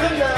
큰